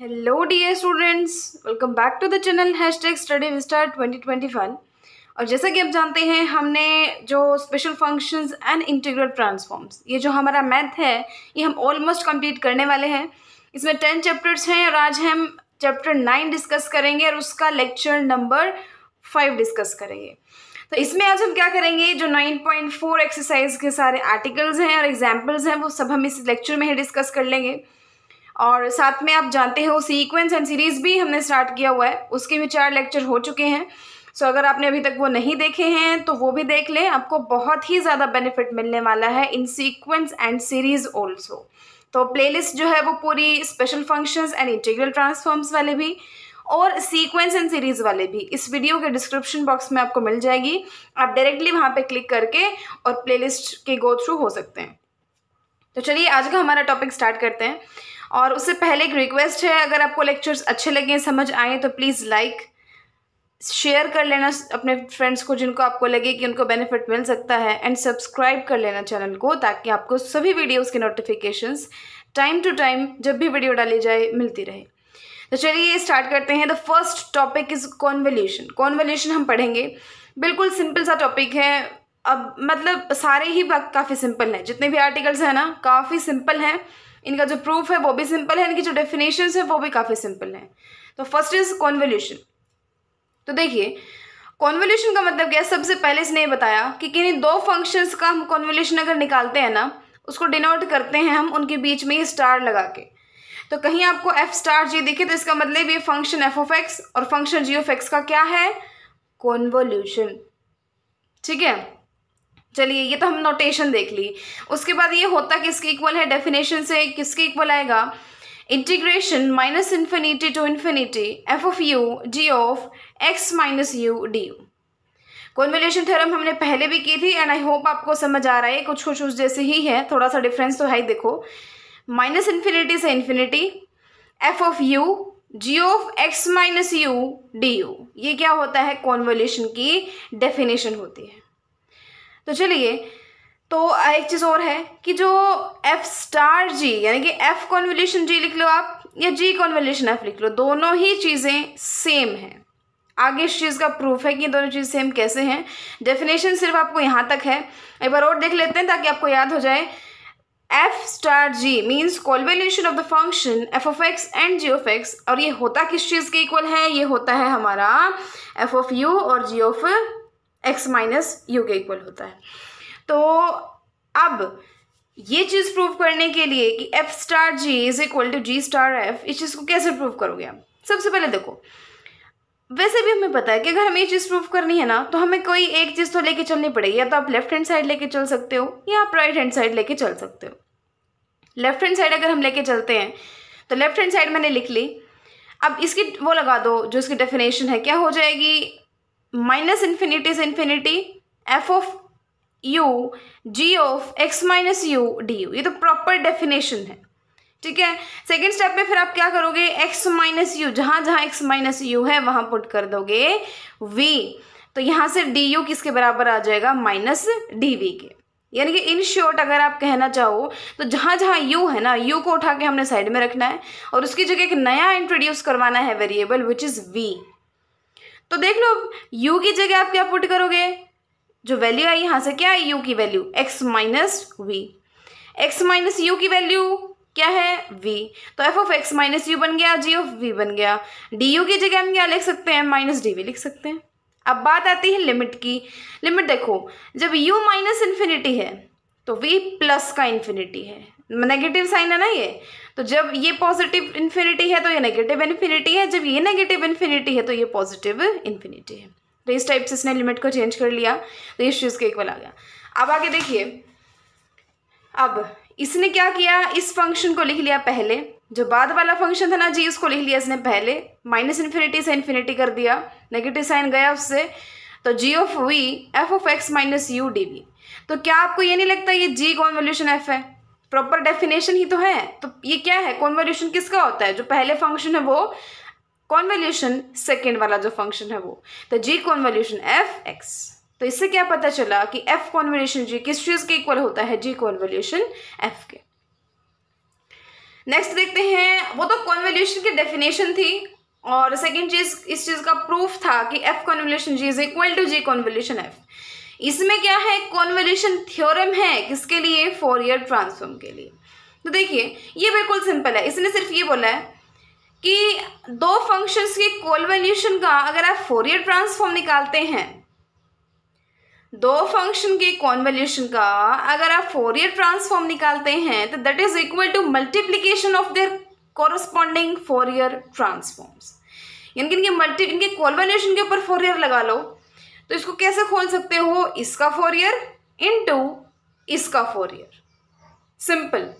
Hello dear students welcome back to the channel hash tag study विस्टार twenty twenty one और जैसा कि आप जानते हैं, हमने जो special functions and integral transforms ये जो हमारा मैथ है, ये हम ऑलमोस्ट कंप्लीट करने वाले हैं। इसमें टेन चैप्टर्स हैं और आज हम चैप्टर नाइन डिस्कस करेंगे और उसका लेक्चर नंबर फाइव डिस्कस करेंगे। तो इसमें आज हम क्या करेंगे, जो नाइन पॉइंट फोर एक्सरसाइज के सारे आर्टिकल्स हैं और एग्जाम्पल्स हैं, वो सब हम इस लेक्चर में ही डिस्कस कर लेंगे। और साथ में आप जानते हैं वो सीक्वेंस एंड सीरीज़ भी हमने स्टार्ट किया हुआ है। उसके भी चार लेक्चर हो चुके हैं। सो so, अगर आपने अभी तक वो नहीं देखे हैं तो वो भी देख लें। आपको बहुत ही ज़्यादा बेनिफिट मिलने वाला है in sequence and series also तो प्लेलिस्ट जो है वो पूरी special functions and integral transforms वाले भी और सीक्वेंस एंड सीरीज़ वाले भी। इस वीडियो के डिस्क्रिप्शन बॉक्स में आपको मिल जाएगी। आप डायरेक्टली वहाँ पे क्लिक करके और प्लेलिस्ट के गो थ्रू हो सकते हैं। तो चलिए आज का हमारा टॉपिक स्टार्ट करते हैं। और उससे पहले एक रिक्वेस्ट है, अगर आपको लेक्चर्स अच्छे लगे, समझ आए तो प्लीज़ लाइक शेयर कर लेना अपने फ्रेंड्स को जिनको आपको लगे कि उनको बेनिफिट मिल सकता है एंड सब्सक्राइब कर लेना चैनल को ताकि आपको सभी वीडियोस के नोटिफिकेशंस टाइम टू टाइम जब भी वीडियो डाली जाए, मिलती रहे। तो चलिए स्टार्ट करते हैं। The first topic is convolution convolution हम पढ़ेंगे। बिल्कुल सिंपल सा टॉपिक है। अब मतलब सारे ही काफ़ी सिंपल हैं। जितने भी आर्टिकल्स हैं ना, काफ़ी सिंपल हैं। इनका जो प्रूफ है वो भी सिंपल है, इनकी जो डेफिनेशन है वो भी काफ़ी सिंपल है। तो फ़र्स्ट इज़ कॉन्वोल्यूशन तो देखिए कॉन्वोल्यूशन का मतलब क्या है? सबसे पहले इसने ये बताया कि किन्हीं दो फ़ंक्शंस का हम कॉन्वोल्यूशन अगर निकालते हैं ना, उसको डिनोट करते हैं हम उनके बीच में ये स्टार लगा के। तो कहीं आपको एफ़ स्टार जी दिखे तो इसका मतलब ये फ़ंक्शन एफ़ ऑफ़ एक्स और फ़ंक्शन जी ऑफ़ एक्स का क्या है? कॉन्वोल्यूशन ठीक है? चलिए, ये तो हम नोटेशन देख ली। उसके बाद ये होता किसके इक्वल है? डेफिनेशन से किसके इक्वल आएगा? Integration minus infinity to infinity F of U G of X minus U D U convolution theorem हमने पहले भी की थी एंड आई होप आपको समझ आ रहा है। कुछ कुछ उस जैसे ही है, थोड़ा सा डिफरेंस तो है ही, देखो। माइनस इन्फिनिटी से infinity F of U G of X minus U D U ये क्या होता है? कॉन्वल्यूशन की डेफिनेशन होती है। तो चलिए तो एक चीज़ और है कि जो एफ़ स्टार जी यानी कि एफ़ कॉन्वल्यूशन जी लिख लो आप, या जी कॉन्वल्यूशन एफ़ लिख लो, दोनों ही चीज़ें सेम हैं। आगे इस चीज़ का प्रूफ है कि दोनों चीज़ सेम कैसे हैं। डेफिनेशन सिर्फ़ आपको यहाँ तक है। एक बार और देख लेते हैं ताकि आपको याद हो जाए। F star G means convolution of the function F of X and G of X और ये होता किस चीज़ के इक्वल है? ये होता है हमारा एफ़ ऑफ़ यू और G of X minus U के इक्वल होता है। तो अब ये चीज़ प्रूव करने के लिए कि F star G is equal to G star F इस चीज़ को कैसे प्रूव करोगे आप? सबसे पहले देखो, वैसे भी हमें पता है कि अगर हमें ये चीज़ प्रूव करनी है ना तो हमें कोई एक चीज़ तो लेके चलनी पड़ेगी। या तो आप लेफ़्ट हैंड साइड लेके चल सकते हो, या आप राइट हैंड साइड लेके चल सकते हो। लेफ़्ट हैंड साइड अगर हम लेके चलते हैं तो लेफ़्ट हैंड साइड मैंने लिख ली। अब इसकी वो लगा दो, जो इसकी डेफिनेशन है, क्या हो जाएगी? माइनस इन्फिनिटी से infinity F of U G of X minus U D U ये तो प्रॉपर डेफिनेशन है। ठीक है? सेकेंड स्टेप में फिर आप क्या करोगे? एक्स माइनस यू जहाँ जहाँ एक्स माइनस यू है, वहाँ पुट कर दोगे वी तो यहाँ से डी यू किसके बराबर आ जाएगा? माइनस डी वी के। यानी कि इन शॉर्ट अगर आप कहना चाहो तो जहाँ जहाँ यू है ना यू को उठा के हमने साइड में रखना है, और उसकी जगह एक नया इंट्रोड्यूस करवाना है वेरिएबल विच इज़ वी तो देख लो u की जगह आप क्या पुट करोगे? जो वैल्यू आई यहाँ से क्या है u की value x minus V X minus U की वैल्यू क्या है? V. तो F of X minus U बन गया जी ऑफ़ वी बन गया. डी यू की जगह हम क्या लिख सकते हैं? माइनस डी वी लिख सकते हैं. अब बात आती है लिमिट की. लिमिट देखो, जब u माइनस इन्फिनिटी है तो v प्लस का इन्फिनिटी है. नेगेटिव साइन है ना ये? तो जब ये पॉजिटिव इन्फिनिटी है तो ये नेगेटिव इन्फिनिटी है, जब ये नेगेटिव इन्फिनिटी है तो ये पॉजिटिव इन्फिनिटी है। तो इस टाइप से इसने लिमिट को चेंज कर लिया तो इस चीज़ के इक्वल आ गया। अब आगे देखिए। अब इसने क्या किया? इस फ़ंक्शन को लिख लिया पहले। जो बाद वाला फ़ंक्शन था ना जी, उसको लिख लिया इसने पहले। माइनस इन्फिनिटी से इन्फिनिटी कर दिया। नेगेटिव साइन गया उससे। तो G of V F of X minus U D V तो क्या आपको ये नहीं लगता ये जी कॉन्वोल्यूशन एफ़ है? प्रॉपर डेफिनेशन ही तो है। तो ये क्या है? कॉन्वोल्यूशन किसका होता है? जो पहले फ़ंक्शन है वो कॉन्वोल्यूशन सेकेंड वाला जो फ़ंक्शन है वो। तो जी कॉन्वोल्यूशन एफ़ एक्स तो इससे क्या पता चला कि एफ़ कॉन्वोल्यूशन जी किस चीज़ के इक्वल होता है? जी कॉन्वोल्यूशन एफ़ के। नेक्स्ट देखते हैं। वो तो कॉन्वोल्यूशन की डेफिनेशन थी और सेकेंड चीज़, इस चीज़ का प्रूफ था कि F convolution G is equal to G convolution F इसमें क्या है? कॉन्वोल्यूशन थ्योरम है किसके लिए? फोरियर ट्रांसफॉर्म के लिए। तो देखिए, ये बिल्कुल सिंपल है। इसने सिर्फ़ ये बोला है कि दो फ़ंक्शंस के कॉन्वोल्यूशन का अगर आप फोरियर ट्रांसफॉर्म निकालते हैं, दो फ़ंक्शन के कॉन्वोल्यूशन का अगर आप फोरियर ट्रांसफॉर्म निकालते हैं तो that is equal to multiplication of their corresponding Fourier transforms यानी कि इनके मल्टी इनके कॉन्वोल्यूशन के ऊपर फोरियर लगा लो। तो इसको कैसे खोल सकते हो? इसका फोरियर इनटू इसका फोर ईयर सिंपल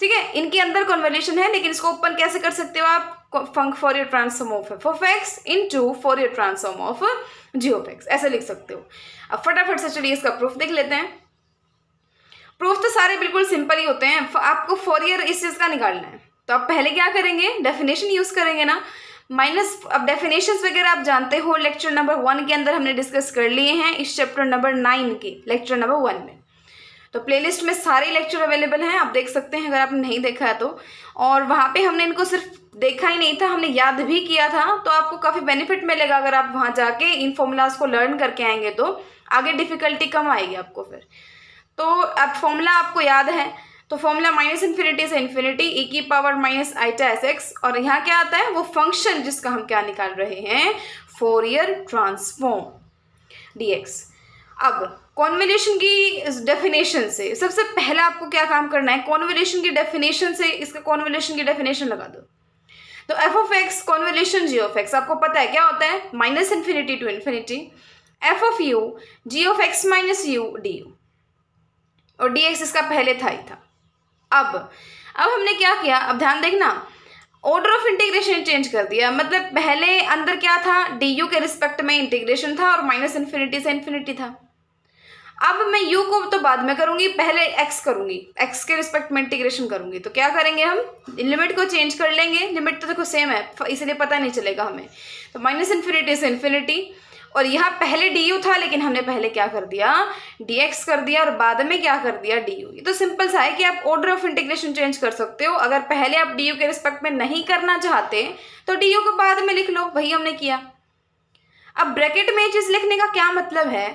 ठीक है? इनके अंदर कॉन्वोल्यूशन है, लेकिन इसको ओपन कैसे कर सकते हो आप? फंक Fourier transform of F of X into Fourier transform of G of X ऐसे लिख सकते हो। अब फटाफट से चलिए इसका प्रूफ देख लेते हैं। प्रूफ तो सारे बिल्कुल सिंपल ही होते हैं। आपको फोर ईयर इस चीज़ का निकालना है। तो आप पहले क्या करेंगे? डेफिनेशन यूज़ करेंगे ना। माइनस, अब डेफिनेशंस वगैरह आप जानते हो लेक्चर नंबर वन के अंदर हमने डिस्कस कर लिए हैं, इस चैप्टर नंबर नाइन के लेक्चर नंबर वन में। तो प्लेलिस्ट में सारे लेक्चर अवेलेबल हैं, आप देख सकते हैं, अगर आपने नहीं देखा है तो। और वहाँ पे हमने इनको सिर्फ़ देखा ही नहीं था, हमने याद भी किया था तो आपको काफ़ी बेनिफिट मिलेगा अगर आप वहाँ जाके इन फॉर्मूलाज को लर्न करके आएँगे तो। आगे डिफ़िकल्टी कम आएगी आपको फिर। तो अब फॉर्मूला आपको याद है तो फॉर्मूला माइनस इन्फिनिटी से इन्फिनिटी ई की power minus iota S X और यहाँ क्या आता है? वो फ़ंक्शन जिसका हम क्या निकाल रहे हैं? फोरियर ट्रांसफॉर्म डी एक्स अब कॉन्वोल्यूशन की डेफिनेशन से, सबसे पहला आपको क्या काम करना है? कॉन्वोल्यूशन की डेफिनेशन से इसका कॉन्वोल्यूशन की डेफिनेशन लगा दो। तो F of X convolution G of X आपको पता है क्या होता है? Minus infinity to infinity F of U G of X minus U D U और डी एक्स इसका पहले था ही था। अब अब हमने क्या किया? अब ध्यान देखना। ऑर्डर ऑफ़ इंटीग्रेशन चेंज कर दिया। मतलब पहले अंदर क्या था? डी यू के रिस्पेक्ट में इंटीग्रेशन था और माइनस इन्फिनिटी से इन्फिनिटी था। अब मैं यू को तो बाद में करूँगी, पहले एक्स करूँगी। एक्स के रिस्पेक्ट में इंटीग्रेशन करूँगी। तो क्या करेंगे हम? लिमिट को चेंज कर लेंगे। लिमिट तो देखो सेम है, इसलिए पता नहीं चलेगा हमें। तो माइनस इन्फिनिटी से इन्फिनिटी और यहाँ पहले यू था, लेकिन हमने पहले क्या कर दिया? डी एक्स कर दिया और बाद में क्या कर दिया? डी यू ये तो सिंपल सा है कि आप ऑर्डर ऑफ़ इंटीग्रेशन चेंज कर सकते हो। अगर पहले आप डी यू के रिस्पेक्ट में नहीं करना चाहते तो डी यू को बाद में लिख लो। वही हमने किया। अब ब्रैकेट में ये चीज़ लिखने का क्या मतलब है?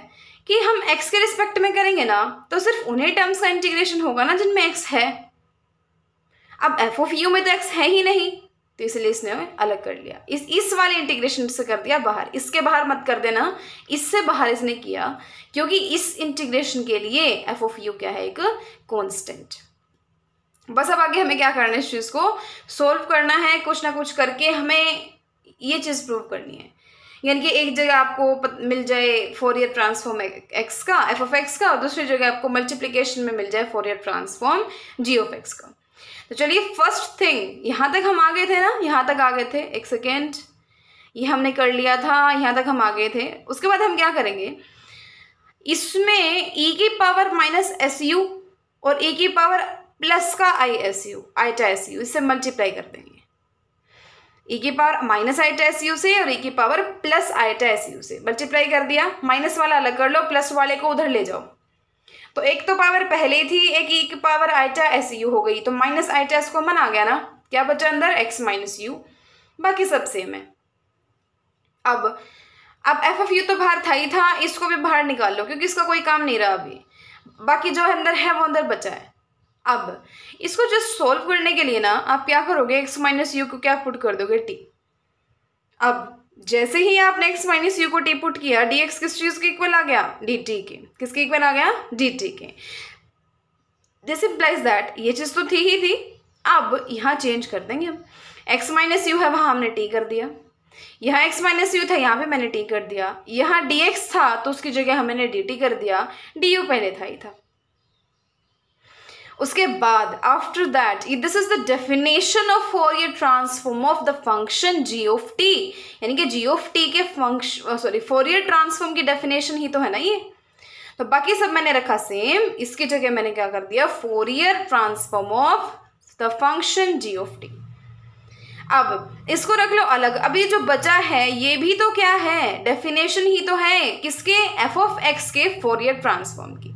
कि हम x के रिस्पेक्ट में करेंगे ना तो सिर्फ़ उन्हीं टर्म्स का इंटीग्रेशन होगा ना जिनमें x है। अब एफ़ ऑफ़ यू में तो x है ही नहीं। तो इसलिए इसने अलग कर लिया। इस इस वाले इंटीग्रेशन से कर दिया बाहर। इसके बाहर मत कर देना। इससे बाहर इसने किया, क्योंकि इस इंटीग्रेशन के लिए एफ़ ऑफ़ यू क्या है? एक कॉन्स्टेंट बस अब आगे हमें क्या करना है इस चीज़ को? सोल्व करना है, कुछ ना कुछ करके हमें ये चीज़ प्रूव करनी है। यानी कि एक जगह आपको मिल जाए फोर ईयर ट्रांसफॉर्म एक्स का एफ़ ऑफ़ एक्स का, और दूसरी जगह आपको मल्टीप्लीकेशन में मिल जाए Fourier transform G of X का। तो चलिए फ़र्स्ट थिंग यहाँ तक हम आ गए थे ना? यहाँ तक आ गए थे, एक सेकेंड ये हमने कर लिया था, यहाँ तक हम आ गए थे। उसके बाद हम क्या करेंगे? इसमें ई e की पावर माइनस एस यू और ई e की पावर प्लस का I S U iota S U इससे मल्टीप्लाई कर देंगे। ई की power minus iota S U से और ई की power plus iota S U से। मल्टीप्लाई कर दिया माइनस वाला अलग कर लो प्लस वाले को उधर ले जाओ। तो एक तो पावर पहले थी, एक ई की पावर आईटा एस यू हो गई तो माइनस आईटा एस कॉमन आ गया ना? क्या बचा अंदर? एक्स माइनस यू बाकी सब सेम है। अब अब एफ़ एफ़ यू तो बाहर था ही था, इसको भी बाहर निकाल लो, क्योंकि इसका कोई काम नहीं रहा अभी। बाकी जो अंदर है, वो अंदर बचा है। अब, इसको जस्ट सोल्व करने के लिए ना, आप क्या करोगे? एक्स माइनस यू को क्या पुट कर दोगे? टी अब जैसे ही आपने एक्स माइनस यू को टी पुट किया डी एक्स किस चीज़ के इक्वल आ गया? डी टी के। किसके इक्वल आ गया? डी टी के। दिस इम्प्लाइज दैट ये चीज़ तो थी ही थी। अब यहाँ चेंज कर देंगे हम। एक्स माइनस यू है, वहाँ हमने टी कर दिया। यहाँ एक्स माइनस यू था, यहाँ पे मैंने टी कर दिया। यहाँ एक्स था तो उसकी जगह हमने टी कर दिया। यू पहले था ही था। उसके बाद after that this is the definition of Fourier transform of the function G of T यानी कि जी ऑफ़ टी के फ़ंक्शन सॉरी फोरियर ट्रांसफॉर्म की डेफिनेशन ही तो है ना ये? तो बाकी सब मैंने रखा सेम इसकी जगह मैंने क्या कर दिया? Fourier transform of the function G of T अब, इसको रख लो अलग. अभी जो बचा है, ये भी तो क्या है? डेफिनेशन ही तो है. किसके? एफ़ ऑफ़ एक्स के फोरियर ट्रांसफॉर्म की.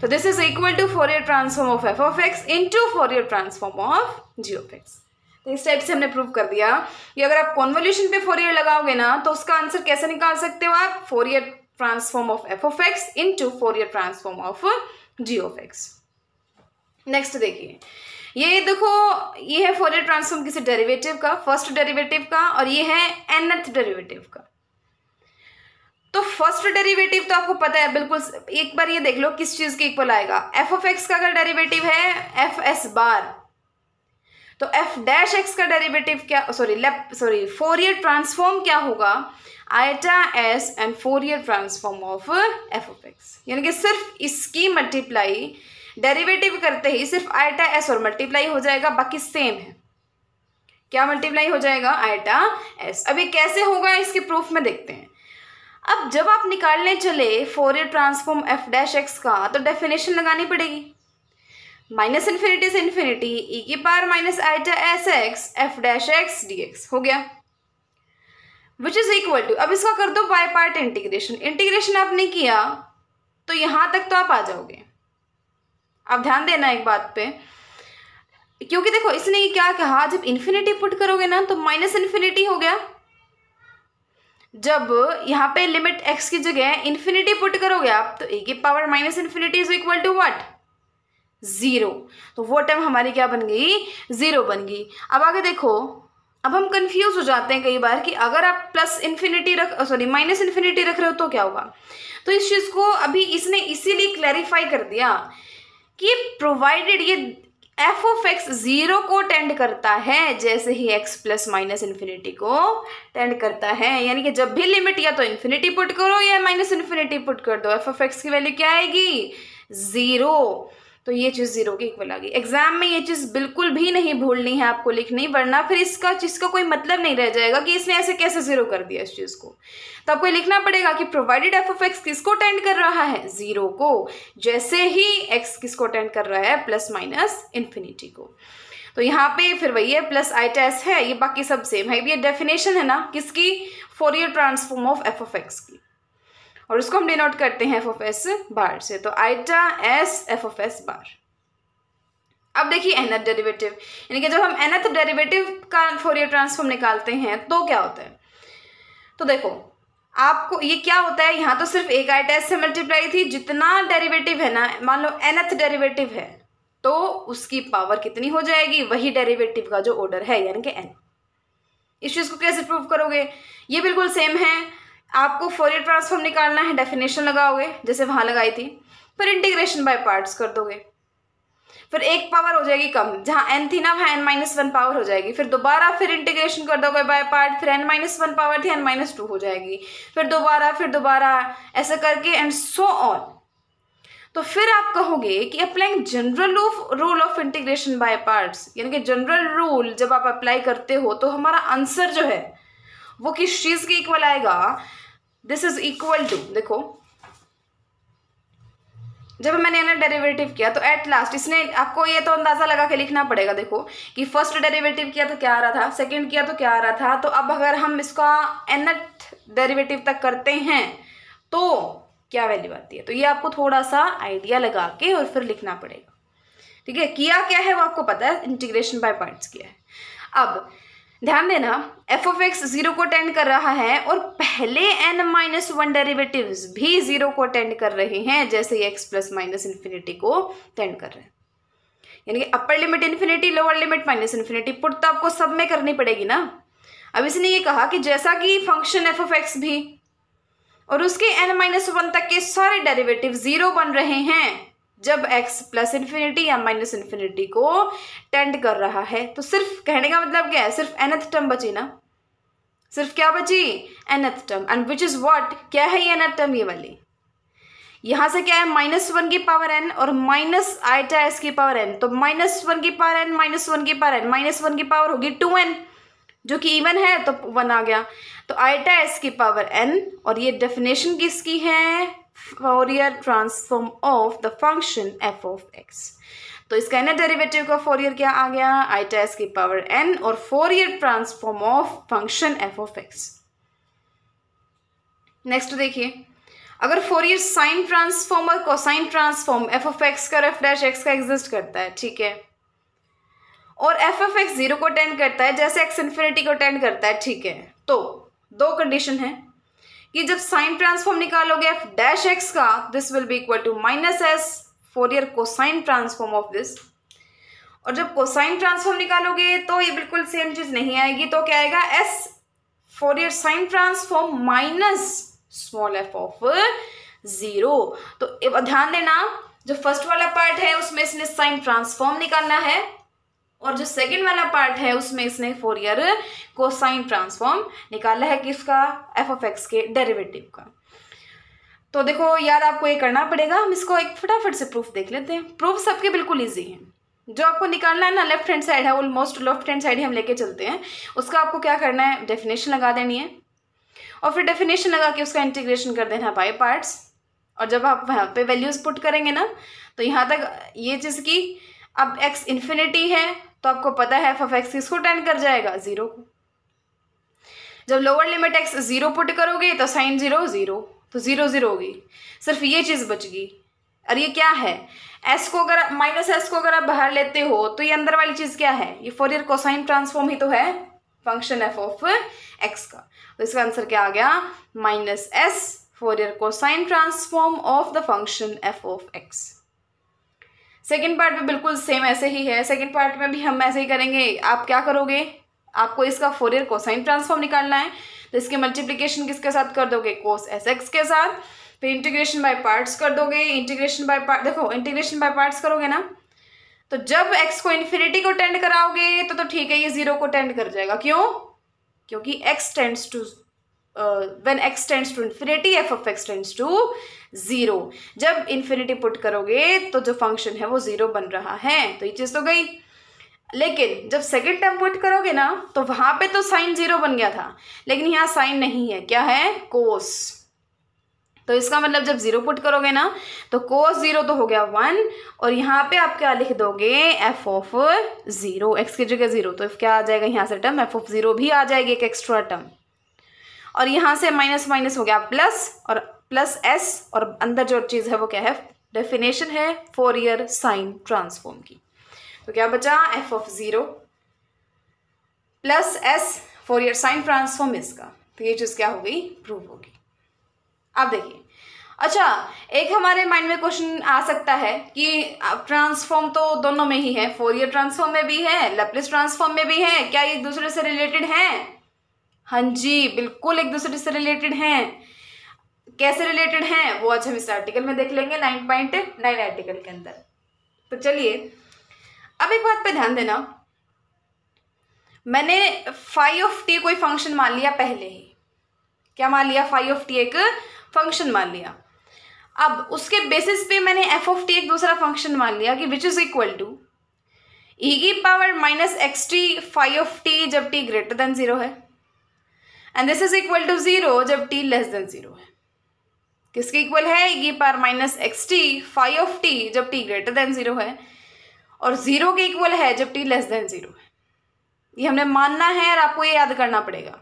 तो this is equal to Fourier transform of F of X into Fourier transform of G of X तो इस टाइप से हमने प्रूव कर दिया। कि अगर आप कॉन्वोल्यूशन पे फोरियर लगाओगे ना तो उसका आंसर कैसे निकाल सकते हो आप? Fourier transform of F of X into Fourier transform of G of X next देखिए। ये देखो, ये है फोरियर ट्रांसफॉर्म किसी डेरिवेटिव का फ़र्स्ट डेरिवेटिव का, और ये है एनथ डेरिवेटिव का। तो फ़र्स्ट डेरिवेटिव तो आपको पता है, बिल्कुल एक बार ये देख लो किस चीज़ के इक्वल आएगा। एफ़ ऑफ़ एक्स का अगर डेरिवेटिव है एफ़ एस बार तो एफ़ डैश एक्स का डेरिवेटिव क्या sorry sorry Fourier transform क्या होगा? Iota S and Fourier transform of F of X यानी कि सिर्फ़ इसकी मल्टीप्लाई डेरिवेटिव करते ही सिर्फ़ आइटा एस और मल्टीप्लाई हो जाएगा, बाकी सेम है। क्या मल्टीप्लाई हो जाएगा? आइटा एस अभी कैसे होगा, इसके प्रूफ में देखते हैं। अब जब आप निकालने चले Fourier transform F dash X का तो डेफिनेशन लगानी पड़ेगी। माइनस इन्फिनिटी से इन्फिनिटी ई की power minus iota S X F dash X D X हो गया। विच इज़ इक्वल टू अब इसका कर दो बाय पार्ट इंटीग्रेशन इंटीग्रेशन आपने किया तो यहाँ तक तो आप आ जाओगे। आप ध्यान देना एक बात पे। क्योंकि देखो, इसने क्या कहा, जब इन्फिनिटी पुट करोगे ना तो माइनस इन्फिनिटी हो गया। जब यहाँ पे लिमिट एक्स की जगह इन्फिनिटी पुट करोगे आप तो ए की power minus infinity is equal to what zero तो वो टाइम हमारी क्या बन गई? ज़ीरो बन गई। अब आगे देखो। अब हम कंफ्यूज हो जाते हैं कई बार कि अगर आप प्लस इन्फिनिटी रख सॉरी माइनस इन्फिनिटी रख रहे हो तो क्या होगा? तो इस चीज़ को अभी इसने इसीलिए क्लैरिफाई कर दिया कि प्रोवाइडेड ये एफ़ ऑफ़ एक्स ज़ीरो को टेंड करता है, जैसे ही एक्स प्लस माइनस इन्फिनिटी को टेंड करता है, यानी कि जब भी लिमिट या तो इन्फिनिटी पुट करो या माइनस इन्फिनिटी पुट कर दो एफ़ ऑफ़ एक्स की वैल्यू क्या आएगी? ज़ीरो तो ये चीज़ ज़ीरो के इक्वल आ गई। एग्ज़ाम में ये चीज़ बिल्कुल भी नहीं भूलनी है आपको लिखनी, वरना फिर इसका चीज़ का कोई मतलब नहीं रह जाएगा कि इसने ऐसे कैसे ज़ीरो कर दिया इस चीज़ को। तो आपको लिखना पड़ेगा कि प्रोवाइडेड एफ़ ऑफ़ एक्स किसको टेंड कर रहा है? ज़ीरो को। जैसे ही एक्स किसको टेंड कर रहा है? प्लस माइनस इन्फिनिटी को। तो यहाँ पे फिर वही है प्लस आई टेस है, ये बाकी सब सेम है। ये डेफिनेशन है ना किसकी? Fourier transform of F of X की। और उसको हम डिनोट करते हैं एफ़ ऑफ़ एस बार से तो iota S F of S bar अब देखिए एनथ डेरिवेटिव यानी कि जब हम एनथ डेरिवेटिव का फोरियर ट्रांसफॉर्म निकालते हैं तो क्या होता है? तो देखो, आपको ये क्या होता है? यहाँ तो सिर्फ़ एक आइटा एस से मल्टीप्लाई थी, जितना डेरिवेटिव है ना, मान लो एनथ डेरिवेटिव है तो उसकी पावर कितनी हो जाएगी? वही डेरिवेटिव का जो ऑर्डर है, यानी कि एन इस चीज़ को कैसे प्रूव करोगे? ये बिल्कुल सेम है। आपको फोरियर ट्रांसफॉर्म निकालना है डेफिनेशन लगाओगे, जैसे वहाँ लगाई थी, फिर इंटीग्रेशन बाय पार्ट्स कर दोगे। फिर एक पावर हो जाएगी कम, जहाँ एन थी ना, वहाँ एन माइनस वन पावर हो जाएगी। फिर दोबारा फिर इंटीग्रेशन कर दोगे बाय पार्ट फिर एन माइनस वन पावर थी एन माइनस टू हो जाएगी। फिर दोबारा फिर दोबारा, ऐसे करके एंड सो ऑन तो फिर आप कहोगे कि applying general of rule of integration by parts यानी कि जनरल रूल जब आप अप्लाई करते हो तो हमारा आंसर जो है वो किस चीज़ के इक्वल आएगा? दिस इज़ इक्वल टू देखो। जब मैंने ना डेरिवेटिव किया तो एट लास्ट इसने, आपको ये तो अंदाज़ा लगा के लिखना पड़ेगा, देखो, कि फ़र्स्ट डेरिवेटिव किया तो क्या आ रहा था? सेकंड किया तो क्या आ रहा था? तो अब अगर हम इसका एनट डेरिवेटिव तक करते हैं तो क्या वैल्यू आती है? तो ये आपको थोड़ा सा आइडिया लगा के और फिर लिखना पड़ेगा। ठीक है? किया क्या है वो आपको पता है? इंटीग्रेशन बाय पॉइंट्स किया है। अब ध्यान देना एफ़ ऑफ़ एक्स ज़ीरो को टेंड कर रहा है और पहले एन माइनस वन डेरिवेटिव भी ज़ीरो को टेंड कर रहे हैं, जैसे एक्स प्लस माइनस इन्फिनिटी को टेंड कर रहे हैं। यानी कि upper limit infinity lower limit minus infinity put तो आपको सब में करनी पड़ेगी ना। अब इसने ये कहा कि जैसा कि फ़ंक्शन एफ़ ऑफ़ एक्स भी, और उसके एन माइनस वन तक के सारे डेरिवेटिव ज़ीरो बन रहे हैं जब x प्लस इन्फिनिटी या माइनस इन्फिनिटी को टेंड कर रहा है तो सिर्फ़ कहने का मतलब क्या है? सिर्फ़ एनथ टर्म बची ना? सिर्फ़ क्या बची? Nth term and which is what क्या है ये एनथ टर्म ये वाली। यहाँ से क्या है? माइनस वन की पावर एन और माइनस आइटा एस की पावर एन तो माइनस वन की पावर एन माइनस वन की पावर एन माइनस वन की पावर होगी टू एन जो कि इवन है तो वन आ गया। तो आइटा एस की पावर एन और ये डेफिनेशन किसकी है? Fourier transform of the function f of x तो इसका एन डेरिवेटिव का फोरियर क्या आ गया? आई टेस की पावर एन और Fourier transform of function f of x next देखिए। अगर फोर ईयर साइन ट्रांसफॉर्म और cosine transform f of x का एफ़ डैश एक्स का एग्जिस्ट करता है, ठीक है? और एफ़ एफ़ एक्स ज़ीरो को टेंड करता है, जैसे एक्स इन्फिनिटी को टेंड करता है, ठीक है? तो दो कंडीशन है। कि जब साइन ट्रांसफॉर्म निकालोगे एफ़ डैश एक्स का this will be equal to minus s Fourier cosine transform of this और जब कोसाइन ट्रांसफॉर्म निकालोगे तो ये बिल्कुल सेम चीज़ नहीं आएगी तो क्या आएगा? S Fourier sine transform minus small f of zero तो ध्यान देना, जो फ़र्स्ट वाला पार्ट है, उसमें इसने साइन ट्रांसफॉर्म निकालना है। और जो सेकंड वाला पार्ट है, उसमें इसने फोर ईयर कोसाइन ट्रांसफॉर्म निकाला है किसका? एफ़ ऑफ़ एक्स के डेरिवेटिव का। तो देखो यार आपको ये करना पड़ेगा। हम इसको एक फटाफट से प्रूफ देख लेते हैं। प्रूफ सबके बिल्कुल ईजी है। जो आपको निकालना है ना लेफ़्ट हैंड साइड है ऑलमोस्ट लेफ़्ट हैंड साइड ही हम लेके चलते हैं। उसका आपको क्या करना है? डेफिनेशन लगा देनी है। और फिर डेफिनेशन लगा के उसका इंटीग्रेशन कर देना बाई पार्ट्स और जब आप वहाँ पे वैल्यूज़ पुट करेंगे ना तो यहाँ तक ये चीज़ की, अब एक्स इन्फिनिटी है तो आपको पता है एफ़ ऑफ़ एक्स किसको टेंड कर जाएगा? ज़ीरो को। जब lower limit x zero put करोगे तो साइन ज़ीरो ज़ीरो तो ज़ीरो ज़ीरो होगी सिर्फ़ ये चीज़ बच गई। और ये क्या है? एस को अगर माइनस एस को अगर आप बाहर लेते हो तो ये अंदर वाली चीज़ क्या है? ये फोर ईयर कोसाइन ट्रांसफॉर्म ही तो है। फ़ंक्शन एफ़ ऑफ़ एक्स का। तो इसका आंसर क्या आ गया? Minus s Fourier cosine transform of the function f of x second part में बिल्कुल सेम ऐसे ही है। सेकेंड पार्ट में भी हम ऐसे ही करेंगे। आप क्या करोगे? आपको इसका फोर ईयर कोसाइन ट्रांसफॉर्म निकालना है। तो इसके मल्टीप्लीकेशन किसके साथ कर दोगे? कोस एस एक्स के साथ। फिर इंटीग्रेशन बाय पार्ट्स कर दोगे। इंटीग्रेशन बाय पार्ट देखो इंटीग्रेशन बाय पार्ट्स करोगे ना तो जब एक्स को इन्फिनिटी को टेंड कराओगे तो तो ठीक है, ये ज़ीरो को टेंड कर जाएगा। क्यों? क्योंकि x tends to when x tends to infinity f of x tends to zero जब इन्फिनिटी पुट करोगे तो जो फ़ंक्शन है वो ज़ीरो बन रहा है। तो ये चीज़ तो गई। लेकिन जब सेकेंड टर्म पुट करोगे ना तो वहाँ पे तो साइन ज़ीरो बन गया था। लेकिन यहाँ साइन नहीं है। क्या है? कोस तो इसका मतलब जब ज़ीरो पुट करोगे ना तो कोस ज़ीरो तो हो गया वन और यहाँ पे आप क्या लिख दोगे? एफ़ ऑफ़ ज़ीरो एक्स की जगह ज़ीरो तो क्या आ जाएगा यहाँ से टर्म एफ़ ऑफ़ ज़ीरो भी आ जाएगी एक एक्स्ट्रा टर्म और यहाँ से माइनस माइनस हो गया प्लस और प्लस एस और अंदर जो चीज़ है वो क्या है? डेफिनेशन है फोर ईयर साइन ट्रांसफॉर्म की। तो क्या बचा? F of zero plus s Fourier sine transform इसका। तो ये चीज़ क्या हो गई? प्रूव होगी अब देखिए। अच्छा एक हमारे माइंड में क्वेश्चन आ सकता है कि ट्रांसफॉर्म तो दोनों में ही है। फोर ईयर ट्रांसफॉर्म में भी है लेप्लेस ट्रांसफॉर्म में भी है। क्या एक दूसरे से रिलेटेड हैं? हाँ जी, बिल्कुल एक दूसरे से रिलेटेड हैं। कैसे रिलेटेड हैं? वो आज हम इस आर्टिकल में देख लेंगे नाइन पॉइंट नाइन आर्टिकल के अंदर। तो चलिए, अब एक बात पे ध्यान देना। मैंने फाइव ऑफ़ टी कोई फ़ंक्शन मान लिया पहले ही। क्या मान लिया? फाइव ऑफ़ टी एक फ़ंक्शन मान लिया। अब उसके बेसिस पे मैंने एफ़ ऑफ़ टी एक दूसरा फ़ंक्शन मान लिया कि which is equal to e की power minus x t phi of t जब टी ग्रेटर देन ज़ीरो है। And this is equal to zero जब टी लेस देन ज़ीरो है। किसके इक्वल है? की power minus x t phi of t जब T greater than zero है। और ज़ीरो के इक्वल है जब टी लेस देन ज़ीरो है। ये हमने मानना है और आपको ये याद करना पड़ेगा।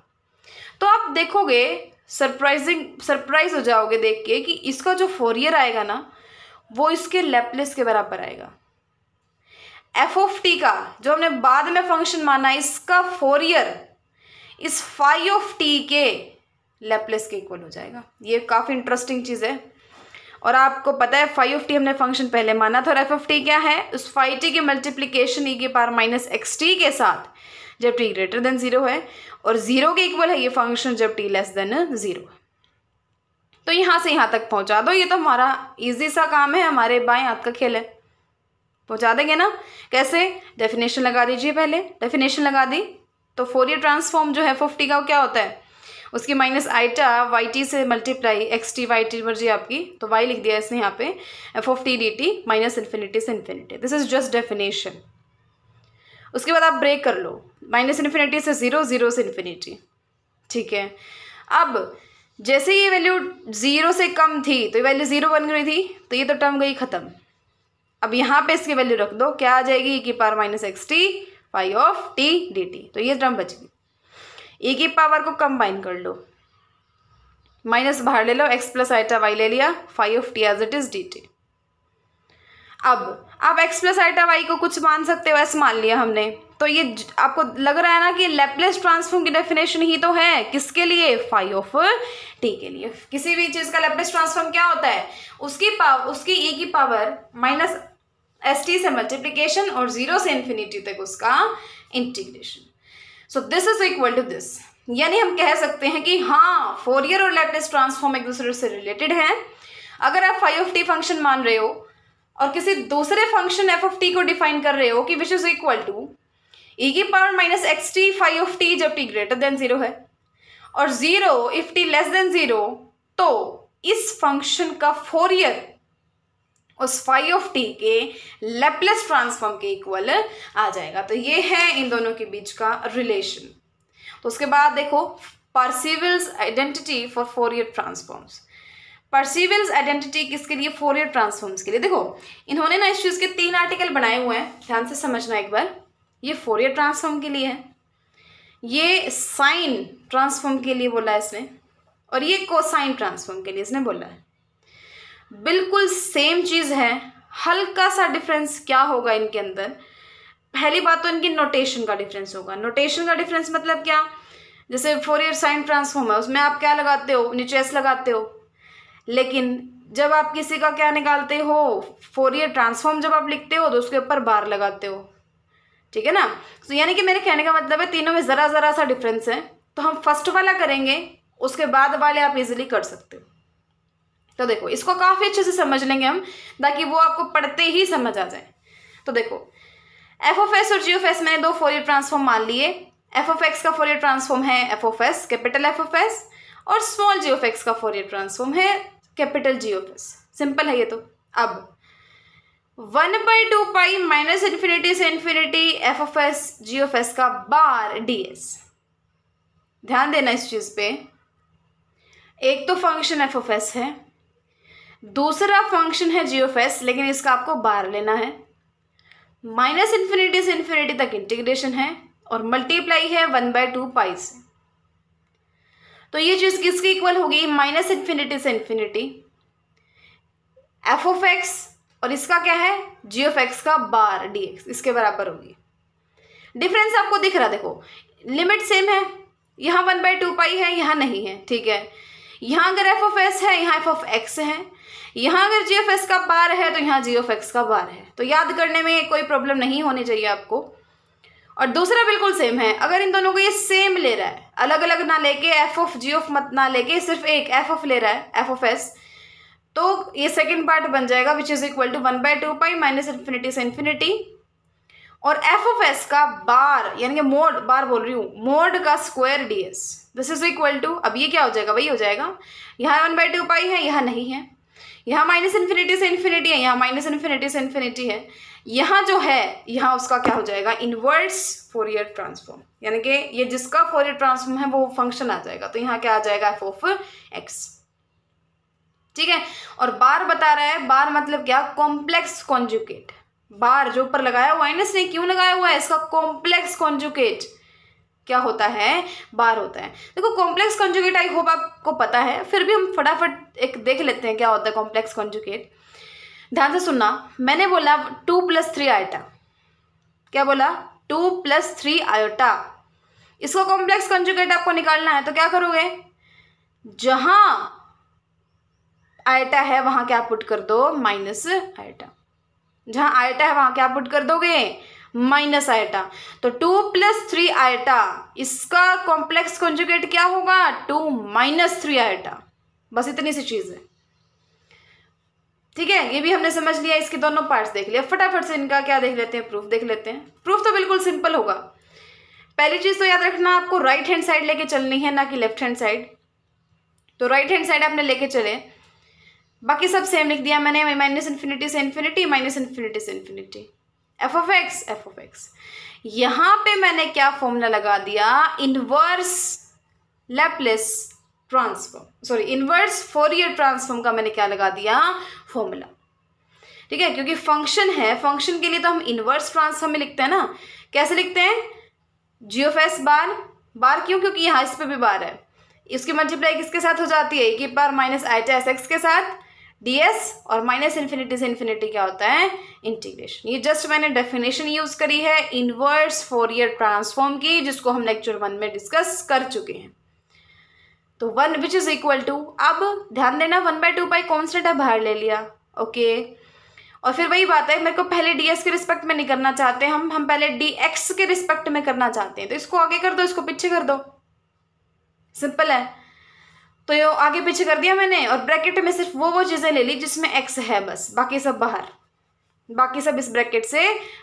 तो आप देखोगे सरप्राइजिंग सरप्राइज़ हो जाओगे देख के कि इसका जो फोरियर आएगा ना, वो इसके लेपलेस के बराबर आएगा। एफ़ ऑफ़ टी का, जो हमने बाद में फ़ंक्शन माना, इसका फोरियर इस फाइव ऑफ़ टी के लेपलेस के इक्वल हो जाएगा। ये काफ़ी इंटरेस्टिंग चीज़ है। और आपको पता है फाइव ऑफ़ टी हमने फ़ंक्शन पहले माना था और एफ़ ऑफ़ टी क्या है? उस फाइव टी की मल्टीप्लीकेशन ई के पार माइनस एक्स टी के साथ, जब टी ग्रेटर देन ज़ीरो है, और ज़ीरो के इक्वल है ये फ़ंक्शन जब टी लेस देन ज़ीरो है। तो यहाँ से यहाँ तक पहुँचा दो। ये तो हमारा ईजी सा काम है, हमारे बाएँ हाथ का खेल है। पहुँचा देंगे ना? कैसे? डेफिनेशन लगा दीजिए पहले। डेफिनेशन लगा दी। तो फोरियर ट्रांसफॉर्म जो है फिफ्टी का क्या होता है? उसकी माइनस आइटा वाई टी से multiply x t y t मर्ज़ी आपकी तो वाई लिख दिया इसने यहाँ पे f of t d t minus infinity से infinity this is just definition उसके बाद आप ब्रेक कर लो. माइनस इन्फिनिटी से ज़ीरो ज़ीरो से इन्फिनिटी ठीक है? अब, जैसे ये वैल्यू ज़ीरो से कम थी तो ये वैल्यू ज़ीरो बन गई थी तो ये तो टर्म गई ख़त्म. अब यहाँ पे इसकी वैल्यू रख दो. क्या आ जाएगी? ई की power minus x t phi of t d t. तो ये टर्म बच गई। ई की पावर को कंबाइन कर लो। माइनस बाहर ले लो, एक्स प्लस आइटा वाई ले लिया, phi of t as it is d t. अब, आप एक्स प्लस आइटा वाई को कुछ मान सकते हो, ऐसे मान लिया हमने। तो ये आपको लग रहा है ना कि लेपलेस ट्रांसफॉर्म की डेफिनेशन ही तो है। किसके लिए? फाइव ऑफ़ टी के लिए। किसी भी चीज़ का लेपलेस ट्रांसफॉर्म क्या होता है? उसकी पावर उसकी ए की पावर माइनस एस टी से मल्टीप्लीकेशन और ज़ीरो से इन्फिनिटी तक उसका integration so this is equal to this यानी हम कह सकते हैं कि हाँ फोरियर और लेपलेस ट्रांसफॉर्म एक दूसरे से रिलेटेड हैं। अगर आप फाइव ऑफ़ टी फ़ंक्शन मान रहे हो और किसी दूसरे फ़ंक्शन एफ़ ऑफ़ टी को डिफाइन कर रहे हो कि which is equal to E की power minus X T five of T जब टी ग्रेटर देन ज़ीरो है और zero if T less than zero तो इस फ़ंक्शन का फोरियर उस फाइव ऑफ़ टी के लेपलेस ट्रांसफॉर्म के इक्वल आ जाएगा। तो ये है इन दोनों के बीच का रिलेशन तो उसके बाद देखो Parseval's identity for Fourier transforms Parseval's identity किसके लिए? फोरियर ट्रांसफॉर्म्स के लिए। देखो, इन्होंने ना इस चीज़ के तीन आर्टिकल बनाए हुए हैं। ध्यान से समझना एक बार। ये फोरियर ट्रांसफॉर्म के लिए है। ये साइन ट्रांसफॉर्म के लिए बोला है इसने। और ये कोसाइन ट्रांसफॉर्म के लिए इसने बोला है। बिल्कुल सेम चीज़ है। हल्का सा डिफरेंस क्या होगा इनके अंदर? पहली बात तो इनकी नोटेशन का डिफरेंस होगा। नोटेशन का डिफरेंस मतलब क्या? जैसे फोर ईयर साइन ट्रांसफॉर्म है, उसमें आप क्या लगाते हो? नीचे एस लगाते हो। लेकिन जब आप किसी का क्या निकालते हो? फोर ईयर ट्रांसफॉर्म जब आप लिखते हो तो उसके ऊपर बार लगाते हो। ठीक है ना? तो यानी कि मेरे कहने का मतलब है, तीनों में ज़रा ज़रा सा डिफरेंस है। तो हम फ़र्स्ट वाला करेंगे, उसके बाद वाले आप इजीली कर सकते हो। तो देखो, इसको काफ़ी अच्छे से समझ लेंगे हम, ताकि वो आपको पढ़ते ही समझ आ जाए। तो देखो एफ़ ऑफ़ एस और जी ऑफ़ एस मैंने दो फोरियर ट्रांसफॉर्म मान लिए। एफ़ ऑफ़ एक्स का फोरियर ट्रांसफॉर्म है f of s capital f of s और स्मॉल जी ऑफ़ एक्स का फोरियर ट्रांसफॉर्म है capital g of s simple है ये तो। अब one by two pi minus infinity से infinity f of s g of s का bar D S ध्यान देना इस चीज़ पे। एक तो फ़ंक्शन एफ़ ऑफ़ एस है। दूसरा फ़ंक्शन है जी ऑफ़ एस लेकिन इसका आपको बार लेना है। माइनस इन्फिनिटी से इन्फिनिटी तक इंटीग्रेशन है और मल्टीप्लाई है वन बाय टू पाई से। तो ये चीज़ किसकी इक्वल होगी? माइनस इन्फिनिटी से इन्फिनिटी एफ़ ऑफ़ एक्स और इसका क्या है? जी ऑफ़ एक्स का बार डी एक्स इसके बराबर होगी। डिफरेंस आपको दिख रहा देखो। लिमिट सेम है। यहाँ वन बाई टू पाई है, यहाँ नहीं है, ठीक है। यहाँ अगर एफ़ ऑफ़ एस है, यहाँ एफ़ ऑफ़ एक्स है। यहाँ अगर जी एफ़ एस का बार है तो यहाँ जी ऑफ़ एक्स का बार है। तो याद करने में कोई प्रॉब्लम नहीं होनी चाहिए आपको। और दूसरा बिल्कुल सेम है। अगर इन दोनों को ये सेम ले रहा है अलग अलग ना लेके एफ़ ऑफ़ जी ऑफ़ मत ना लेके, सिर्फ़ एक एफ़ ऑफ़ ले रहा है एफ़ ऑफ़ एस तो ये सेकेंड पार्ट बन जाएगा which is equal to one by two pi minus infinity से इन्फिनिटी और एफ़ ऑफ़ एस का बार, यानी कि मोड, बार बोल रही हूँ, मोड का square d s this is equal to अब ये क्या हो जाएगा? वही हो जाएगा। यहाँ वन बाई टू पाई है, यहाँ नहीं है। यहाँ माइनस इन्फिनिटी से इन्फिनिटी है, यहाँ माइनस इन्फिनिटी से इन्फिनिटी है। यहाँ जो है, यहाँ उसका क्या हो जाएगा? इनवर्स फोरियर ट्रांसफॉर्म यानी कि ये जिसका फोरियर ट्रांसफॉर्म है, वो फ़ंक्शन आ जाएगा। तो यहाँ क्या आ जाएगा? एफ़ ऑफ़ एक्स ठीक है? और बार बता रहा है, बार मतलब क्या? कॉम्प्लेक्स कॉन्जुकेट बार जो ऊपर लगाया हुआ है ना, इसने क्यों लगाया हुआ है? इसका कॉम्प्लेक्स कॉन्जुकेट क्या होता है? बार होता है। देखो कॉम्प्लेक्स कॉन्जुगेट आई होप आपको पता है। फिर भी हम फटाफट एक देख लेते हैं क्या होता है कॉम्प्लेक्स कॉन्जुगेट ध्यान से सुनना। मैंने बोला टू प्लस थ्री आयोटा क्या बोला? टू प्लस थ्री आयोटा इसको कॉम्प्लेक्स कॉन्जुगेट आपको निकालना है तो क्या करोगे? जहाँ आयटा है, वहाँ क्या पुट कर दो? माइनस आयटा जहाँ आयटा है, वहाँ क्या पुट कर दोगे? Minus iota. तो टू प्लस थ्री आयटा, इसका कॉम्प्लेक्स कॉन्जुगेट क्या होगा? Two minus three iota. बस इतनी सी चीज़ है। ठीक है? ये भी हमने समझ लिया, इसके दोनों पार्ट्स देख लिया। फटाफट से इनका क्या देख लेते हैं? प्रूफ देख लेते हैं। प्रूफ तो बिल्कुल सिंपल होगा। पहली चीज़ तो याद रखना, आपको राइट हैंड साइड लेके चलनी है, ना कि लेफ़्ट हैंड साइड तो राइट हैंड साइड आपने लेके चले। बाकी सब सेम लिख दिया मैंने। माइनस इन्फिनिटी से इन्फिनिटी माइनस इन्फिनिटी से infinity f of x f of x यहाँ पे मैंने क्या फॉर्मूला लगा दिया? Inverse Laplace transform sorry inverse Fourier transform का मैंने क्या लगा दिया? फॉर्मूला ठीक है? क्योंकि फ़ंक्शन है फ़ंक्शन के लिए तो हम इनवर्स ट्रांसफॉर्म में लिखते हैं ना। कैसे लिखते हैं? जी ऑफ़ एस बार बार क्यों? क्योंकि यहाँ इस पर भी बार है। इसकी मल्टीप्लाई किसके साथ हो जाती है? ए की power minus i t s x के साथ। डी एस और माइनस इन्फिनिटी से इन्फिनिटी क्या होता है? इंटीग्रेशन ये जस्ट मैंने डेफिनेशन यूज़ करी है इनवर्स फोरियर ट्रांसफॉर्म की, जिसको हम लेक्चर वन में डिस्कस कर चुके हैं। तो one which is equal to अब ध्यान देना one by two by constant है बाहर ले लिया? ओके और फिर वही बात है, मेरे को पहले डी एस के रिस्पेक्ट में नहीं करना चाहते हम हम पहले डी एक्स के रिस्पेक्ट में करना चाहते हैं। तो इसको आगे कर दो, इसको पीछे कर दो। सिंपल है। तो ये आगे पीछे कर दिया मैंने और ब्रैकेट में सिर्फ़ वो वो चीज़ें ले ली जिसमें एक्स है बस। बाकी सब बाहर। बाकी सब इस ब्रैकेट से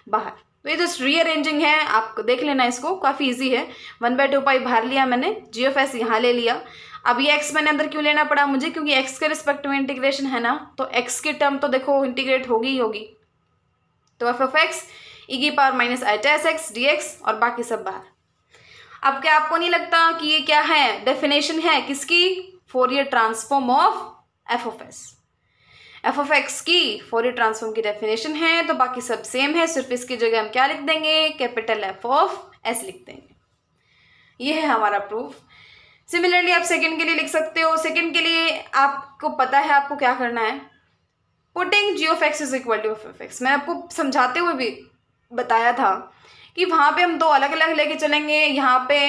बाहर। तो ये जस्ट रीअरेंजिंग है, आप देख लेना इसको, काफ़ी इजी है। वन बाय टू पाई बाहर लिया मैंने जी एफ़ एस यहाँ ले लिया। अब ये एक्स मैंने अंदर क्यों लेना पड़ा मुझे? क्योंकि एक्स के रिस्पेक्ट में इंटीग्रेशन है ना तो एक्स की टर्म तो देखो इंटीग्रेट होगी ही होगी। तो F F X E power minus I taste x D x और बाकी सब बाहर। अब क्या आपको नहीं लगता कि ये क्या है? डेफिनेशन है किसकी? Fourier transform of f of s f of x की फोरियर ट्रांसफॉर्म की डेफिनेशन है तो बाकी सब सेम है, सिर्फ़ इसकी जगह हम क्या लिख देंगे? कैपिटल एफ़ ऑफ़ एस लिख देंगे। ये है हमारा प्रूफ सिमिलरली आप सेकंड के लिए लिख सकते हो। सेकंड के लिए आपको पता है आपको क्या करना है? Putting g of x is equal to f of x मैंने आपको समझाते हुए भी बताया था कि वहाँ पे हम दो अलग अलग लेके चलेंगे। यहाँ पे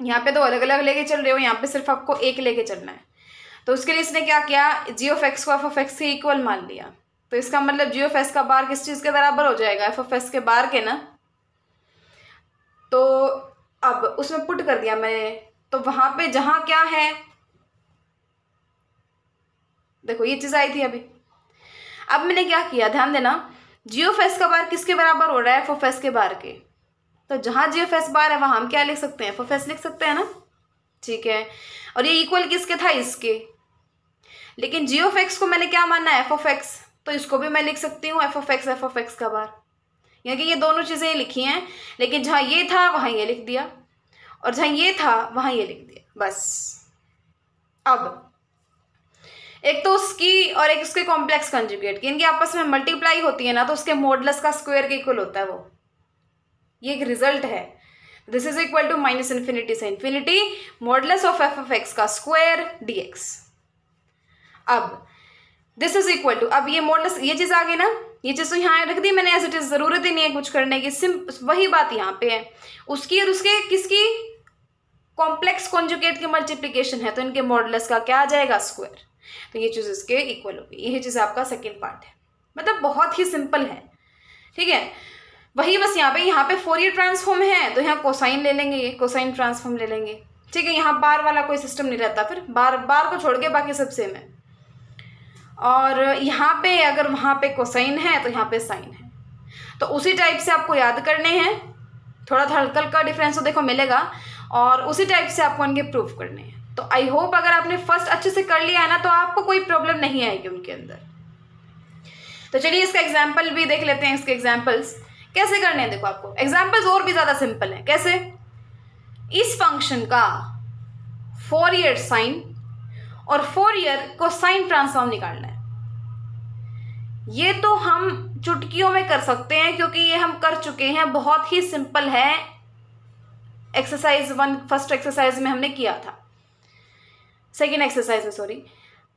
यहाँ पे तो अलग अलग लेके चल रहे हो, यहाँ पे सिर्फ़ आपको एक लेके चलना है। तो उसके लिए इसने क्या किया? जी ऑफ़ एक्स को एफ़ ऑफ़ एक्स से इक्वल मान लिया। तो इसका मतलब जी ऑफ़ का बार किस चीज़ के बराबर हो जाएगा? एफ़ ऑफ़ एस के बार के ना? तो अब उसमें पुट कर दिया मैंने। तो वहाँ पे जहाँ क्या है? देखो, ये चीज़ आई थी अभी। अब मैंने क्या किया? ध्यान देना। जी ऑफ़ का बार किसके बराबर हो रहा है? एफ़ ऑफ़ एस के बार के। तो जहाँ जी एफ़ एस बार है, वहाँ हम क्या लिख सकते हैं? एफ़ ऑफ़ एस लिख सकते हैं ना? ठीक है। और ये इक्वल किसके था? इसके। लेकिन जी ऑफ़ एक्स को मैंने क्या मानना है? एफ़ ऑफ़ एक्स तो इसको भी मैं लिख सकती हूँ f of x f of x का बार। यानी कि ये दोनों चीज़ें लिखी हैं, लेकिन जहाँ ये था, वहाँ ये लिख दिया। और जहाँ ये था, वहाँ ये लिख दिया। बस। अब, एक तो उसकी और एक उसके कॉम्प्लेक्स कंजुगेट की। इनकी आपस में मल्टीप्लाई होती है ना तो उसके मॉडलस का स्क्वायर के इक्वल होता है वो। ये एक रिज़ल्ट है। This is equal to minus infinity से infinity modulus of f f x का स्क्वायर डी एक्स अब दिस इज़ इक्वल टू अब ये मॉडलस ये चीज़ आ गई ना? ये चीज़ तो यहाँ रख दी मैंने एज इट इज़ ज़रूरत ही नहीं है कुछ करने की। सिम वही बात यहाँ पे है। उसकी और उसके किसकी? कॉम्प्लेक्स कॉन्जुकेट की मल्टीप्लीकेशन है तो इनके मॉडलस का क्या आ जाएगा? स्क्वायर तो ये चीज़ इसके इक्वल होगी यही चीज़ आपका सेकेंड पार्ट है। मतलब बहुत ही सिंपल है। ठीक है? वही बस यहाँ पे यहाँ पे फोरियर ट्रांसफॉर्म है तो यहाँ कोसाइन ले लेंगे, ये कोसाइन ट्रांसफॉर्म ले लेंगे। ठीक है, यहाँ बार वाला कोई सिस्टम नहीं रहता फिर बार बार को छोड़ के बाकी सब सेम है। और यहाँ पे अगर वहाँ पे कोसाइन है तो यहाँ पे साइन है। तो उसी टाइप से आपको याद करने हैं। थोड़ा थोड़ा हल्का हल्का डिफरेंस तो देखो मिलेगा, और उसी टाइप से आपको उनके प्रूफ करने हैं। तो आई होप अगर आपने फ़र्स्ट अच्छे से कर लिया है ना तो आपको कोई प्रॉब्लम नहीं आएगी उनके अंदर। तो चलिए इसका एग्ज़ाम्पल भी देख लेते हैं, इसके एग्जाम्पल्स कैसे करने हैं? देखो आपको। एग्जाम्पल्स और भी ज़्यादा सिंपल हैं। कैसे? इस फ़ंक्शन का फोर ईयर साइन और Fourier cosine transform निकालना है। ये तो हम चुटकियों में कर सकते हैं, क्योंकि ये हम कर चुके हैं। बहुत ही सिंपल है। एक्सरसाइज वन फ़र्स्ट एक्सरसाइज में हमने किया था। सेकेंड एक्सरसाइज में सॉरी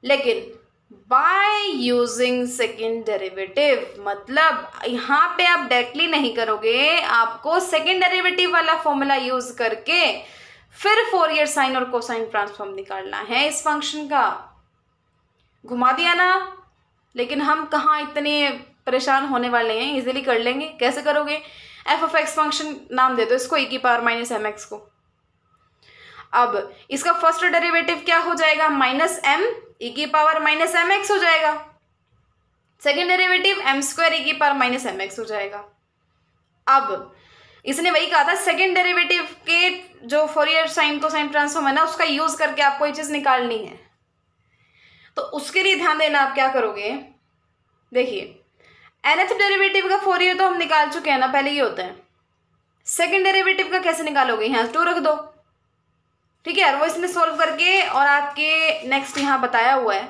लेकिन बाय यूजिंग सेकेंड डेरिवेटिव मतलब यहाँ पे आप डायरेक्टली नहीं करोगे, आपको सेकेंड डेरिवेटिव वाला फॉर्मूला यूज़ करके फिर फोर ईयर साइन और कोसाइन ट्रांसफॉर्म निकालना है इस फ़ंक्शन का। घुमा दिया ना? लेकिन हम कहाँ इतने परेशान होने वाले हैं इजीली कर लेंगे। कैसे करोगे? एफ़ ऑफ़ एक्स फ़ंक्शन नाम दे दो इसको ई की पावर माइनस एम एक्स को। अब इसका फ़र्स्ट डेरिवेटिव क्या हो जाएगा? माइनस एम ई की पावर माइनस एम एक्स हो जाएगा। Second derivative m square e की पावर माइनस एम एक्स हो जाएगा। अब इसने वही कहा था सेकेंड डेरिवेटिव के जो Fourier sine cosine transform है ना, उसका यूज़ करके आपको ये चीज़ निकालनी है। तो उसके लिए ध्यान देना आप क्या करोगे? देखिए एनएथ डेरिवेटिव का फोरियर तो हम निकाल चुके हैं ना, पहले ये होता है। सेकेंड डेरिवेटिव का कैसे निकालोगे? यहाँ टू रख दो। ठीक है, वो इसने सोल्व करके और आपके नेक्स्ट यहाँ बताया हुआ है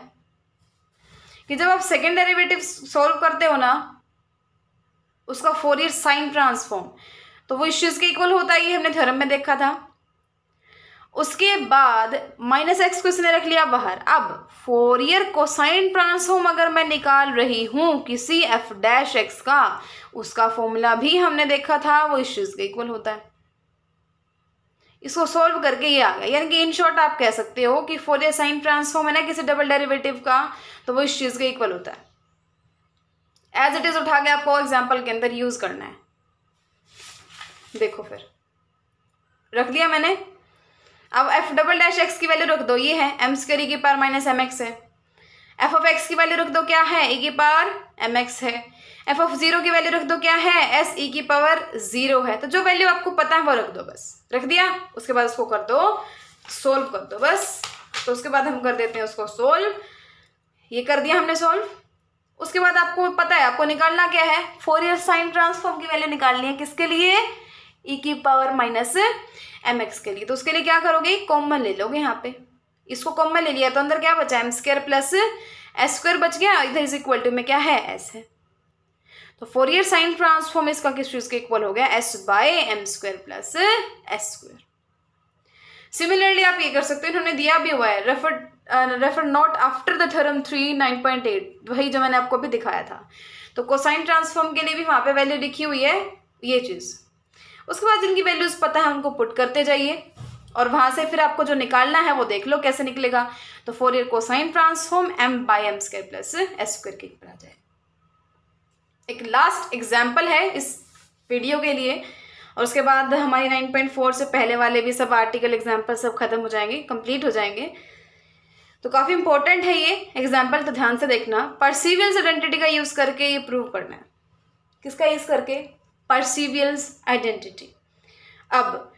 कि जब आप सेकेंड डेरिवेटिव सोल्व करते हो ना, उसका फोर ईयर साइन ट्रांसफॉर्म तो वो इस चीज़ के इक्वल होता है ये हमने थ्योरम में देखा था। उसके बाद माइनस एक्स को इसने रख लिया बाहर। अब फोरियर कोसाइन ट्रांसफॉर्म अगर मैं निकाल रही हूँ किसी एफ़ डैश एक्स का, उसका फॉर्मूला भी हमने देखा था, वो इस चीज़ के इक्वल होता है। इसको सोल्व करके ये आ गया। यानी कि इन शॉर्ट आप कह सकते हो कि फोरियर साइन ट्रांसफॉर्म है ना किसी डबल डेरिवेटिव का तो वो इस चीज़ के इक्वल होता है। एज इट इज़ उठा के आपको एग्ज़ाम्पल के अंदर यूज़ करना है। देखो फिर। रख दिया मैंने। अब एफ़ डबल डैश एक्स की वैल्यू रख दो, ये है एम स्क्र ई की पावर माइनस एम एक्स है। एफ़ ऑफ़ एक्स की वैल्यू रख दो, क्या है? ई e की पार एम एक्स है। एफ़ ऑफ़ ज़ीरो की वैल्यू रख दो, क्या है? एस ई की पावर ज़ीरो है। तो जो वैल्यू आपको पता है, वो रख दो बस। रख दिया? उसके बाद उसको कर दो, सोल्व कर दो बस। तो उसके बाद हम कर देते हैं उसको सोल्व। ये कर दिया हमने सोल्व। उसके बाद आपको पता है, आपको निकालना क्या है? फोर ईयर साइन ट्रांसफॉर्म की वैल्यू निकालनी है किसके लिए? ई की पावर माइनस एम एक्स के लिए। तो उसके लिए क्या करोगे? कॉमन ले लोगे यहाँ पे। इसको कॉमन ले लिया तो अंदर क्या बचा? M square plus s square बच गया। इधर इज़ इक्वल टू में क्या है? एस है। तो फोर ईयर साइन ट्रांसफॉर्म इसका किस चीज़ के इक्वल हो गया? S by m square plus s square similarly आप ये कर सकते हो, इन्होंने दिया भी हुआ है refer refer not after the theorem three nine point eight वही जो मैंने आपको भी दिखाया था। तो कोसाइन ट्रांसफॉर्म के लिए भी वहाँ पे वैल्यू लिखी हुई है, ये चीज़। उसके बाद जिनकी वैल्यूज़ पता है, उनको पुट करते जाइए, और वहाँ से फिर आपको जो निकालना है, वो देख लो कैसे निकलेगा। तो Fourier cosine transform m by m square plus s square के ऊपर आ जाए एक लास्ट एग्ज़ाम्पल है इस वीडियो के लिए। और उसके बाद हमारी नाइन पॉइंट फोर से पहले वाले भी सब आर्टिकल एग्ज़ाम्पल सब खत्म हो जाएँगे कंप्लीट हो जाएँगे। तो काफ़ी इंपॉर्टेंट है ये एग्ज़ाम्पल तो ध्यान से देखना। परसीवियल्स आइडेंटिटी का यूज़ करके ये प्रूव करना है। किसका यूज़ करके? परसीवियल्स आइडेंटिटी अब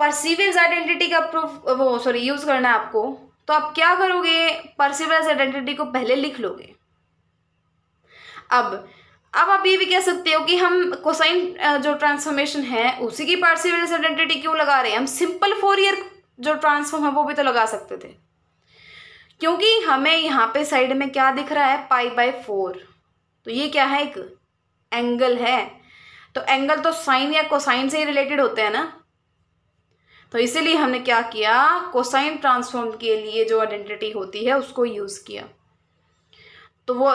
परसीवियल्स आइडेंटिटी का प्रूफ वो सॉरी यूज़ करना है आपको। तो आप क्या करोगे? परसीवियल्स आइडेंटिटी को पहले लिख लोगे। अब अब आप ये भी कह सकते हो कि हम कोसाइन जो ट्रांसफॉर्मेशन है, उसी की पार्सिवल्स आइडेंटिटी क्यों लगा रहे हैं? हम सिंपल फोर ईयर जो ट्रांसफॉर्म है, वो भी तो लगा सकते थे। क्योंकि हमें यहाँ पे साइड में क्या दिख रहा है? पाई बाय फोर तो ये क्या है? एक एंगल है। तो एंगल तो साइन या कोसाइन से ही रिलेटेड होते हैं ना? तो इसीलिए हमने क्या किया? कोसाइन ट्रांसफॉर्म के लिए जो आइडेंटिटी होती है, उसको यूज़ किया। तो वो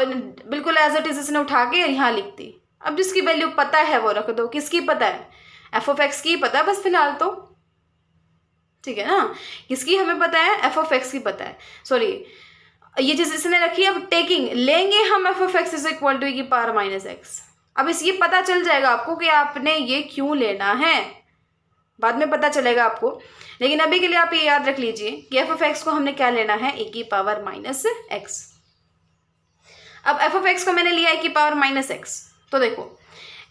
बिल्कुल एज इट इज़ इसने उठा के यहाँ लिख दी। अब जिसकी वैल्यू पता है वो रख दो, किसकी पता है? एफ़ ऑफ़ एक्स की पता है, बस फ़िलहाल तो। ठीक है ना? किसकी हमें पता है? एफ़ ऑफ़ एक्स की पता है। सॉरी ये चीज़ इसने रखी, अब टेकिंग लेंगे हम f of x is equal to की पावर माइनस एक्स अब इस ये पता चल जाएगा आपको कि आपने ये क्यों लेना है। बाद में पता चलेगा आपको। लेकिन अभी के लिए आप ये याद रख लीजिए कि एफ़ ऑफ़ एक्स को हमने क्या लेना है? ए की पावर माइनस एक्स अब एफ़ ऑफ़ एक्स को मैंने लिया है कि पावर माइनस एक्स तो देखो,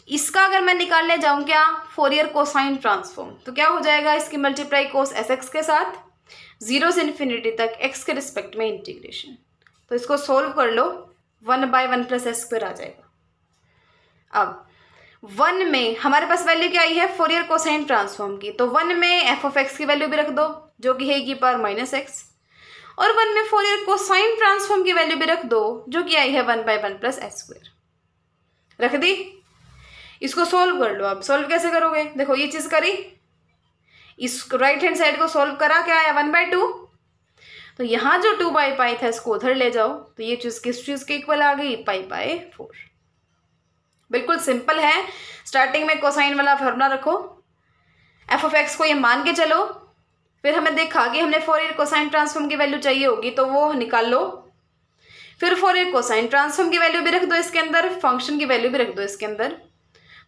इसका अगर मैं निकालने जाऊँ क्या? फोरियर कोसाइन ट्रांसफॉर्म तो क्या हो जाएगा इसकी मल्टीप्लाई कोस एस एक्स के साथ? ज़ीरो से इन्फिनिटी तक एक्स के रिस्पेक्ट में इंटीग्रेशन तो इसको सोल्व कर लो। One by one plus s square आ जाएगा। अब वन में हमारे पास वैल्यू क्या आई है? फोरियर कोसाइन ट्रांसफॉर्म की। तो वन में एफ़ ऑफ़ एक्स की वैल्यू भी रख दो, जो कि है की पावर माइनस एक्स और वन में फोरियर कोसाइन ट्रांसफॉर्म की वैल्यू भी रख दो, जो कि आई है one by one plus s square रख दी? इसको सोल्व कर लो अब। सोल्व कैसे करोगे? देखो, ये चीज़ करी। इस राइट हैंड साइड को सोल्व करा, क्या आया? वन बाय टू तो यहाँ जो टू बाई पाई था, इसको उधर ले जाओ। तो ये चीज़ किस चीज़ के इक्वल आ गई? पाई बाय फोर बिल्कुल सिंपल है। स्टार्टिंग में कोसाइन वाला फॉर्मूला रखो। एफ़ ऑफ़ एक्स को ये मान के चलो। फिर हमें देखा कि हमने फोर ईयर कोसाइन ट्रांसफॉर्म की वैल्यू चाहिए होगी तो वो निकाल लो। फिर फोर ईयर कोसाइन ट्रांसफॉर्म की वैल्यू भी रख दो इसके अंदर फ़ंक्शन की वैल्यू भी रख दो इसके अंदर।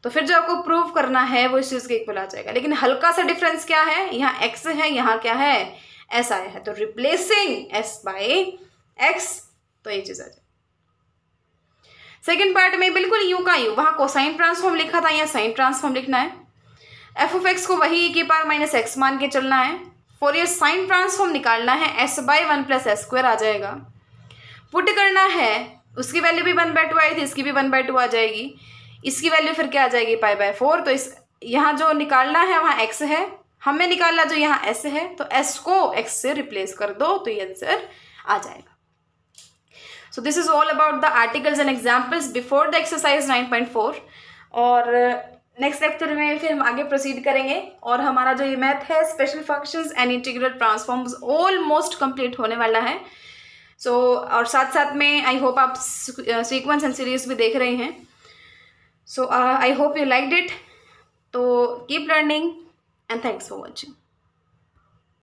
तो फिर जो आपको प्रूव करना है, वो इस चीज़ के इक्वल आ जाएगा। लेकिन हल्का सा डिफरेंस क्या है? यहाँ एक्स है, यहाँ क्या है? एस आया है। तो रिप्लेसिंग एस बाय एक्स तो ये चीज़ आ जाए सेकेंड पार्ट में बिल्कुल यू का यू वहाँ कोसाइन ट्रांसफॉर्म लिखा था, यहाँ साइन ट्रांसफॉर्म लिखना है। एफ़ ऑफ़ एक्स को वही के पार माइनस एक्स मान के चलना है। फोर ईयर साइन ट्रांसफॉर्म निकालना है s by one plus s square आ जाएगा। पुट करना है, उसकी वैल्यू भी वन बाय टू आई थी, इसकी भी वन बाय टू आ जाएगी। इसकी वैल्यू फिर क्या आ जाएगी? पाई बाय फोर तो इस, यहाँ जो निकालना है, वहाँ एक्स है। हमें निकालना जो यहाँ एस है तो एस को एक्स से रिप्लेस कर दो तो ये आंसर आ जाएगा। So this is all about the articles and examples before the exercise nine point four और नेक्स्ट लेक्चर में फिर हम आगे प्रोसीड करेंगे और हमारा जो ये मैथ है special functions and integral transforms almost complete होने वाला है। सो so, और साथ साथ में आई होप आप सीक्वेंस एंड सीरीज़ भी देख रहे हैं। So I hope you like it तो keep learning and thanks for watching